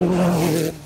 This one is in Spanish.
Oh.